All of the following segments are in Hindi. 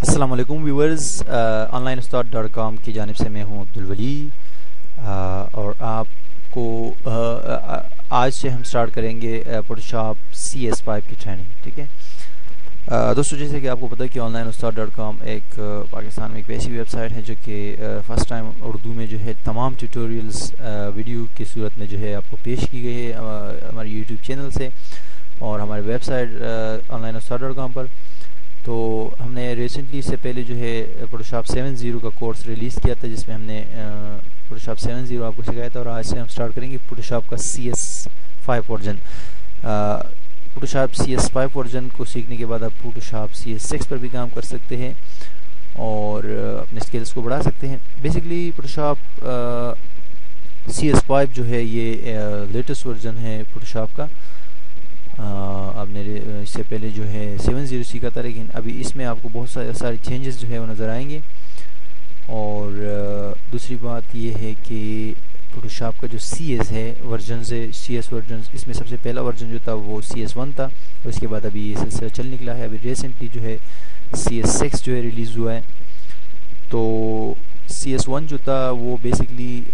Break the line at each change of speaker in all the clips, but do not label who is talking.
अस्सलाम वालेकुम viewers online Ustad dot com की जानब से मैं हूँ अब्दुल वली और आपको uh, आज से हम स्टार्ट करेंगे फोटोशॉप सी एस फाइव की ट्रेनिंग ठीक है? दोस्तों जैसे कि आपको पता है कि ऑनलाइन उस्ताद डॉट कॉम एक पाकिस्तान में एक वैसी वेबसाइट है जो कि फ़र्स्ट टाइम उर्दू में जो है तमाम ट्यूटोरियल्स वीडियो की सूरत में जो है आपको पेश की गई है हमारे यूट्यूब चैनल से और हमारे website online Ustad dot com पर। तो हमने रिसेंटली इससे पहले जो है फोटोशॉप सेवन ज़ीरो का कोर्स रिलीज़ किया था, जिसमें हमने फोटोशॉप सेवन ज़ीरो आपको सिखाया था और आज से हम स्टार्ट करेंगे फोटोशॉप का C S five version Photoshop C S five version को सीखने के बाद आप फोटोशॉप सी एस सिक्स पर भी काम कर सकते हैं और अपने स्किल्स को बढ़ा सकते हैं। Basically Photoshop C S five जो है, ये लेटेस्ट वर्जन है फोटोशॉप का। इससे पहले जो है सेवन ज़ीरो सीखा था, लेकिन अभी इसमें आपको बहुत सारे सारे चेंजेस जो है वो नज़र आएँगे। और दूसरी बात ये है कि फोटोशॉप का जो सी एस है वर्जन से सी एस वर्जन इसमें सबसे पहला वर्जन जो था वो सी एस वन था, और उसके बाद अभी ये सिलसिला चल निकला है। अभी रिसेंटली जो है सी एस सिक्स जो है रिलीज़ हुआ है। तो सी एस वन जो था वो बेसिकली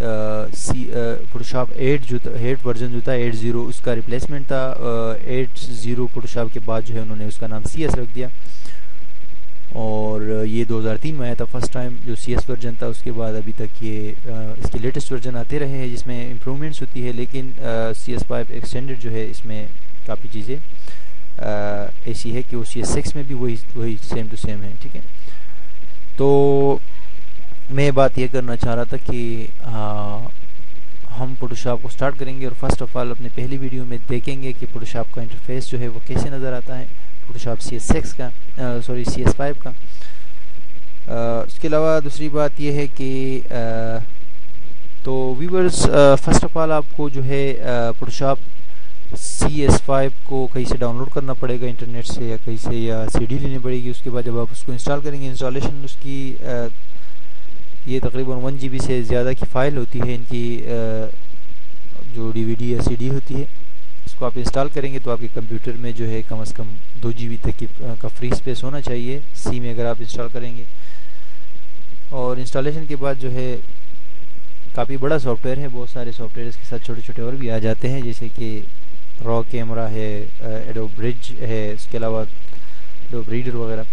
सी फोटोशॉप एट जो था एट वर्जन जो था एट ज़ीरो उसका रिप्लेसमेंट था एट ज़ीरो फोटोशॉप के बाद जो है उन्होंने उसका नाम सी एस रख दिया। और ये 2003 में आया था फ़र्स्ट टाइम जो सी एस वर्जन था उसके बाद अभी तक ये आ, इसके लेटेस्ट वर्जन आते रहे हैं जिसमें इम्प्रूवमेंट्स होती है लेकिन सी एस फाइव एक्सटेंडेड जो है इसमें काफ़ी चीज़ें ऐसी है कि वो सी एस सिक्स में भी वही वही सेम टू सेम है ठीक है? तो मैं बात यह करना चाह रहा था कि आ, हम फोटोशॉप को स्टार्ट करेंगे और फ़र्स्ट ऑफ़ ऑल अपने पहली वीडियो में देखेंगे कि फोटोशॉप का इंटरफेस जो है वो कैसे नज़र आता है। फोटोशॉप सी एस सिक्स का सॉरी सी एस फाइव का। उसके अलावा दूसरी बात यह है कि आ, तो व्यूवर्स फ़र्स्ट ऑफ़ ऑल आपको जो है फोटोशॉप सी एस फाइव को कहीं से डाउनलोड करना पड़ेगा इंटरनेट से या कहीं से या सी डी लेनी पड़ेगी। उसके बाद जब आप उसको इंस्टॉल करेंगे इंस्टॉलेशन उसकी आ, ये तकरीबन वन जी बी से ज़्यादा की फ़ाइल होती है, इनकी जो डी वी डी या सी डी होती है इसको आप इंस्टॉल करेंगे तो आपके कंप्यूटर में जो है कम अज़ कम दो जी बी तक की का फ्री स्पेस होना चाहिए, सी में अगर आप इंस्टॉल करेंगे। और इंस्टॉलेशन के बाद जो है, काफ़ी बड़ा सॉफ्टवेयर है, बहुत सारे सॉफ्टवेयर इसके साथ छोटे छोटे और भी आ जाते हैं, जैसे कि रॉ कैमरा है एडो ब्रिज है इसके अलावा एडो रीडर वगैरह।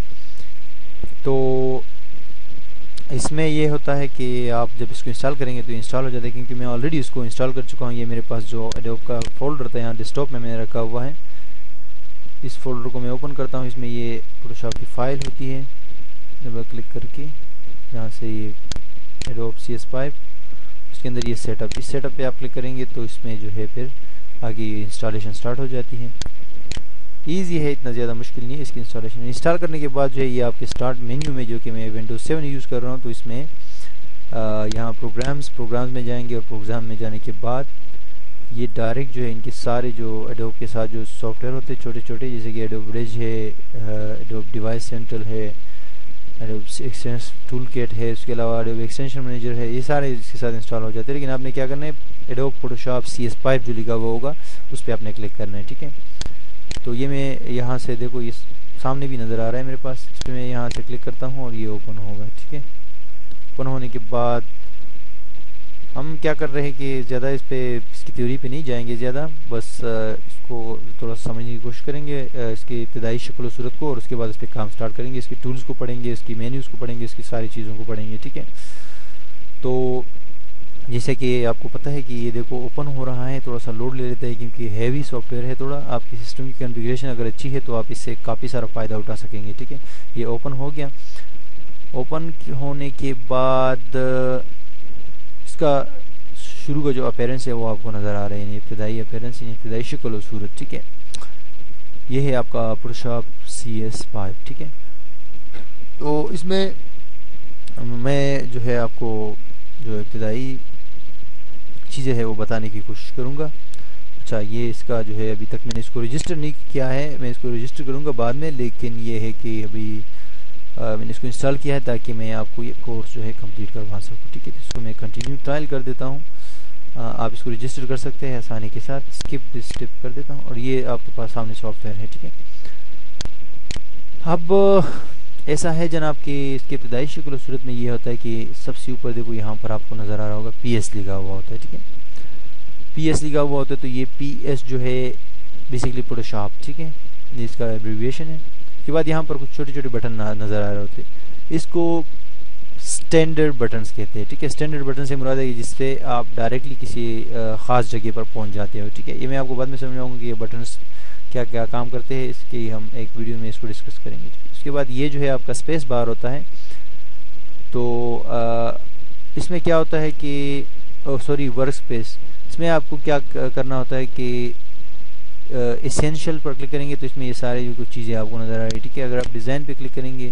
तो इसमें ये होता है कि आप जब इसको इंस्टॉल करेंगे तो इंस्टॉल हो जाता है, क्योंकि मैं ऑलरेडी इसको इंस्टॉल कर चुका हूँ। ये मेरे पास जो एडोब का फोल्डर था, यहाँ डेस्कटॉप में मैंने रखा हुआ है। इस फोल्डर को मैं ओपन करता हूँ। इसमें ये फोटोशॉप की फ़ाइल होती है। डबल क्लिक करके यहाँ से ये एडोब सी एस फाइव उसके अंदर ये सेटअप इस सेटअप पे आप क्लिक करेंगे तो इसमें जो है फिर आगे इंस्टॉलेशन स्टार्ट हो जाती है। ईजी है, इतना ज़्यादा मुश्किल नहीं है इसकी इंस्टॉलेशन इंस्टॉल करने के बाद जो है ये आपके स्टार्ट मेन्यू में जो कि मैं विंडोज़ सेवन यूज़ कर रहा हूँ तो इसमें यहाँ प्रोग्राम्स प्रोग्राम्स में जाएँगे और प्रोग्राम में जाने के बाद ये डायरेक्ट जो है इनके सारे जो एडोब के साथ जो सॉफ्टवेयर होते हैं छोटे छोटे जैसे कि एडोब ब्रिज है एडोब डिवाइस सेंट्रल है एडोब एक्सटेंस टूल किट है, उसके अलावा एडोब एक्सटेंशन मैनेजर है, ये सारे इसके साथ इंस्टॉल हो जाते हैं। लेकिन आपने क्या करना है? Adobe Photoshop C S five जो लिखा हुआ होगा, उस पर आपने क्लिक करना है, ठीक है? तो ये मैं यहाँ से देखो, ये सामने भी नज़र आ रहा है मेरे पास, इस पर मैं यहाँ से क्लिक करता हूँ और ये ओपन होगा, ठीक है? ओपन होने के बाद हम क्या कर रहे हैं कि ज़्यादा इस पर इसकी थ्योरी पे नहीं जाएँगे ज़्यादा, बस इसको थोड़ा समझने की कोशिश करेंगे इसकी इब्तदाई शक्ल सूरत को, और उसके बाद इस पर काम स्टार्ट करेंगे, इसके टूल्स को पढ़ेंगे, इसकी मेन्यूज़ को पढ़ेंगे, इसकी सारी चीज़ों को पढ़ेंगे, ठीक है? तो जैसे कि आपको पता है कि ये देखो ओपन हो रहा है, थोड़ा सा लोड ले लेता है क्योंकि हैवी सॉफ्टवेयर है, थोड़ा आपकी सिस्टम की कन्फिग्रेशन अगर अच्छी है तो आप इससे काफ़ी सारा फ़ायदा उठा सकेंगे, ठीक है? ये ओपन हो गया। ओपन होने के बाद, इसका शुरू का जो अपेरेंस है वो आपको नज़र आ रहा है, इब्तदाई अपेरेंस इब्तदाई शक्ल सूरत ठीक है? ये है आपका पुरुषाप सी एस फाइव ठीक है? तो इसमें मैं जो है आपको जो इब्तदाई चीज़ें हैं वो बताने की कोशिश करूँगा। अच्छा ये इसका जो है अभी तक मैंने इसको रजिस्टर नहीं किया है मैं इसको रजिस्टर करूँगा बाद में लेकिन ये है कि अभी आ, मैंने इसको इंस्टॉल किया है ताकि मैं आपको ये कोर्स जो है कंप्लीट करवा सकूँ ठीक है? इसको मैं कंटिन्यू ट्रायल कर देता हूँ। आप इसको रजिस्टर कर सकते हैं आसानी के साथ स्किप स्टिप कर देता हूँ और ये आपके पास सामने सॉफ्टवेयर है ठीक है? अब ऐसा है जनाब कि इसके इब्तदाई शक्ल सूरत में ये होता है कि सबसे ऊपर देखो यहाँ पर आपको नज़र आ रहा होगा पी एस लिखा हुआ होता है, ठीक है? पी एस लिखा हुआ होता है तो ये पी एस जो है बेसिकली फोटोशॉप ठीक है? इसका एब्रीविएशन है। उसके बाद यहाँ पर कुछ छोटे छोटे बटन नज़र आ रहे होते हैं। इसको स्टैंडर्ड बटन्स कहते हैं, ठीक है? स्टैंडर्ड बटन से मुराद है जिससे आप डायरेक्टली किसी ख़ास जगह पर पहुँच जाते हो, ठीक है? ये मैं आपको बाद में समझाऊँगा कि ये बटन्स क्या क्या काम करते हैं। इसकी हम एक वीडियो में इसको डिस्कस करेंगे उसके बाद ये जो है आपका स्पेस बार होता है तो आ, इसमें क्या होता है कि सॉरी वर्क स्पेस इसमें आपको क्या करना होता है कि इसेंशियल पर क्लिक करेंगे तो इसमें ये सारे जो कुछ चीज़ें आपको नज़र आ रही है ठीक है? अगर आप डिज़ाइन पे क्लिक करेंगे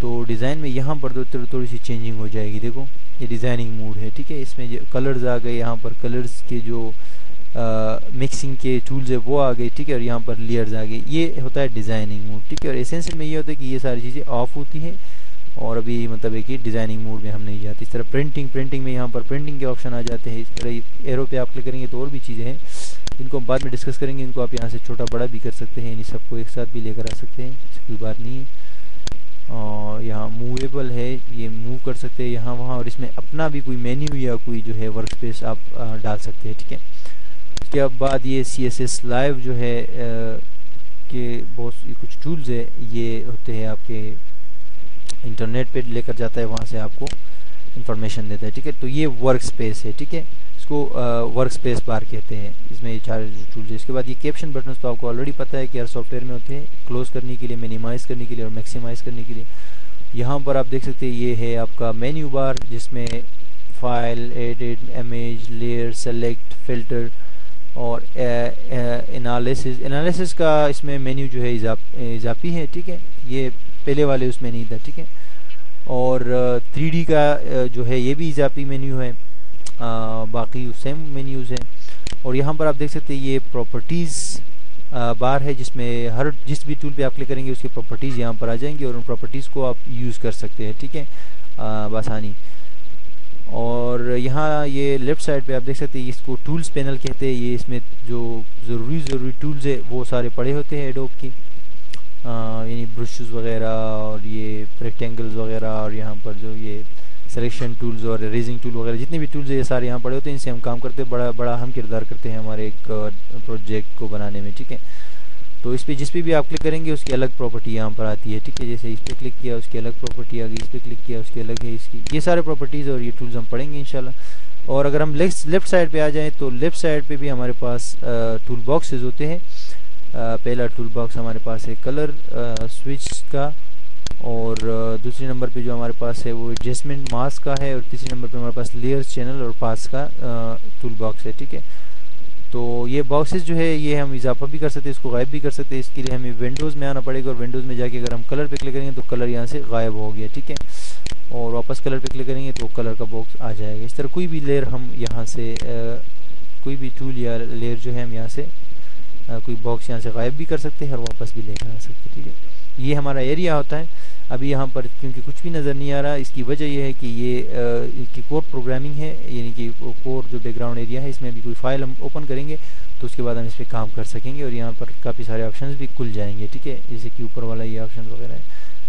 तो डिज़ाइन में यहाँ पर तो थोड़ी सी चेंजिंग हो जाएगी देखो ये डिज़ाइनिंग मूड है ठीक है? इसमें कलर्स आ गए यहाँ पर कलर्स के जो मिक्सिंग के टूल्स है, वो आ गए, ठीक है, और यहाँ पर लेयर्स आ गए। ये होता है डिज़ाइनिंग मूड ठीक है, और एसेंशियल में ये होता है कि ये सारी चीज़ें ऑफ़ होती हैं, और अभी मतलब है कि डिज़ाइनिंग मूड में हम नहीं जाते। इस तरह प्रिंटिंग प्रिंटिंग में यहाँ पर प्रिंटिंग के ऑप्शन आ जाते हैं। इस तरह एरो पे आप क्लिक करेंगे तो और भी चीज़ें हैं इनको हम बाद में डिस्कस करेंगे, इनको आप यहाँ से छोटा बड़ा भी कर सकते हैं इन सबको एक साथ भी लेकर आ सकते हैं ऐसी कोई बात नहीं है। और यहाँ मूवेबल है, ये मूव कर सकते हैं यहाँ वहाँ, और इसमें अपना भी कोई मेन्यू या कोई जो है वर्क स्पेस आप डाल सकते हैं, ठीक है। उसके बाद ये सी एस एस लाइव जो है के बहुत कुछ टूल्स है, ये होते हैं आपके इंटरनेट पे लेकर जाता है, वहाँ से आपको इंफॉर्मेशन देता है, ठीक है? तो ये वर्क स्पेस है, ठीक है? इसको वर्क स्पेस बार कहते हैं। इसमें ये चार टूल्स है। इसके बाद ये कैप्शन बटन तो आपको ऑलरेडी पता है कि हर सॉफ्टवेयर में होते हैं क्लोज करने के लिए मिनिमाइज करने के लिए और मैक्सिमाइज करने के लिए। यहाँ पर आप देख सकते हैं, ये है आपका मेन्यू बार जिसमें file edit image layer select filter और एनालिसिस एनालिसिस का इसमें मेन्यू जो है इजाफी है ठीक है? ये पहले वाले उसमें नहीं था ठीक है? और थ्री का जो है ये भी इजाफी मेन्यू है। आ, बाकी सेम मेन्यूज़ हैं। और यहाँ पर आप देख सकते हैं ये प्रॉपर्टीज़ बार है जिसमें हर जिस भी टूल पे आप क्लिक करेंगे उसकी प्रॉपर्टीज़ यहाँ पर आ जाएँगी और उन प्रॉपर्टीज़ को आप यूज़ कर सकते हैं ठीक है? बसानी। और यहाँ ये लेफ़्ट साइड पे आप देख सकते हैं इसको टूल्स पैनल कहते हैं, ये इसमें जो ज़रूरी ज़रूरी टूल्स है, वो सारे पड़े होते हैं एडोब की। यानी ब्रशेस वगैरह और ये रेक्टेंगल्स वगैरह और यहाँ पर जो ये सिलेक्शन टूल्स और रेजिंग टूल वगैरह, जितने भी टूल्स है, ये सारे यहाँ पड़े होते हैं। इनसे हम काम करते हैं, बड़ा बड़ा हम किरदार करते हैं हमारे एक प्रोजेक्ट को बनाने में, ठीक है? तो इस पर जिस पे भी आप क्लिक करेंगे, उसकी अलग प्रॉपर्टी यहाँ पर आती है, ठीक है? जैसे इस पर क्लिक किया, उसकी अलग प्रॉपर्टी आ गई, इस पर क्लिक किया, उसकी अलग है, इसकी। ये सारे प्रॉपर्टीज़ और ये टूल्स हम पढ़ेंगे इंशाल्लाह। और अगर हम लेफ़्ट लेफ़्ट साइड पे आ जाएँ तो लेफ़्ट साइड पे भी हमारे पास टूल बॉक्सेज होते हैं। पहला टूल बॉक्स हमारे पास है कलर स्विच का। और दूसरे नंबर पे जो हमारे पास है, वो एडजस्टमेंट मास्क का है। और तीसरे नंबर पे हमारे पास लेयर चैनल और पास का टूल बॉक्स है, ठीक है? तो ये बॉक्सेस जो है ये हम इजाफा भी कर सकते हैं इसको गायब भी कर सकते हैं। इसके लिए हमें विंडोज़ में आना पड़ेगा और विंडोज़ में जाके अगर हम कलर पे क्लिक करेंगे तो कलर यहाँ से गायब हो गया ठीक है? और वापस कलर पे क्लिक करेंगे तो कलर का बॉक्स आ जाएगा। इस तरह कोई भी लेयर हम यहाँ से आ, कोई भी टूल या लेयर जो है हम यहाँ से आ, कोई बॉक्स यहाँ से गायब भी कर सकते हैं और वापस भी लेकर आ सकते हैं ठीक है? ये हमारा एरिया होता है। अभी यहाँ पर क्योंकि कुछ भी नज़र नहीं आ रहा, इसकी वजह यह है कि ये की कोर प्रोग्रामिंग है, यानी कि कोर जो बैकग्राउंड एरिया है, इसमें भी कोई फ़ाइल हम ओपन करेंगे तो उसके बाद हम इस पर काम कर सकेंगे और यहाँ पर काफ़ी सारे ऑप्शन भी खुल जाएँगे, ठीक है? जैसे कि ऊपर वाला ये ऑप्शन वगैरह है।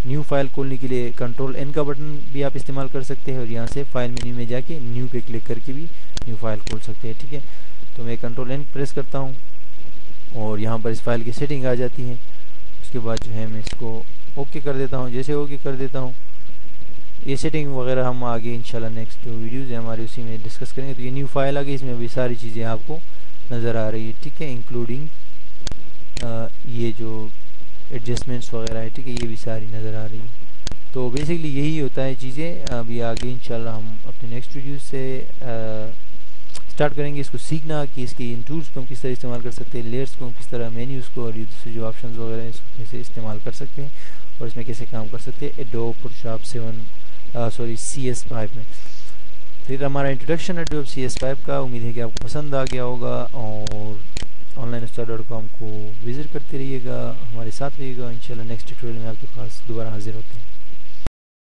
न्यू फ़ाइल खोलने के लिए कंट्रोल एन का बटन भी आप इस्तेमाल कर सकते हैं और यहाँ से फ़ाइल मेन्यू में जाके न्यू पे क्लिक करके भी न्यू फ़ाइल खोल सकते हैं, ठीक है? तो मैं कंट्रोल एन प्रेस करता हूँ और यहाँ पर इस फ़ाइल की सेटिंग आ जाती है। उसके बाद जो है मैं इसको ओके कर देता हूँ, जैसे ओके कर देता हूँ। ये सेटिंग वगैरह हम आगे इंशाल्लाह नेक्स्ट जो वीडियोज़ हैं हमारे उसी में डिस्कस करेंगे। तो ये न्यू फ़ाइल आ गई, इसमें अभी सारी चीज़ें आपको नज़र आ रही है, ठीक है? इंक्लूडिंग ये जो एडजस्टमेंट्स वगैरह है, ठीक है? ये भी सारी नज़र आ रही है। तो बेसिकली यही होता है चीज़ें। अभी आगे इंशाल्लाह हम अपने नेक्स्ट वीडियो से स्टार्ट करेंगे। इसको सीखना कि इसके इन टूल्स को हम किस तरह इस्तेमाल कर सकते हैं लेयर्स को हम किस तरह मेन्यूज़ को और ये दूसरे जो ऑप्शन वगैरह हैं, इसको कैसे इस्तेमाल कर सकते हैं। और इसमें कैसे काम कर सकते हैं? Adobe Photoshop seven sorry C S five में। तो ये हमारा इंट्रोडक्शन है एडोब सी एस फाइव का। उम्मीद है कि आपको पसंद आ गया होगा और ऑनलाइन स्टार डॉट कॉम को विज़िट करते रहिएगा, हमारे साथ रहिएगा। इंशाल्लाह नेक्स्ट ट्यूटोरियल में आपके पास दोबारा हाजिर होते हैं।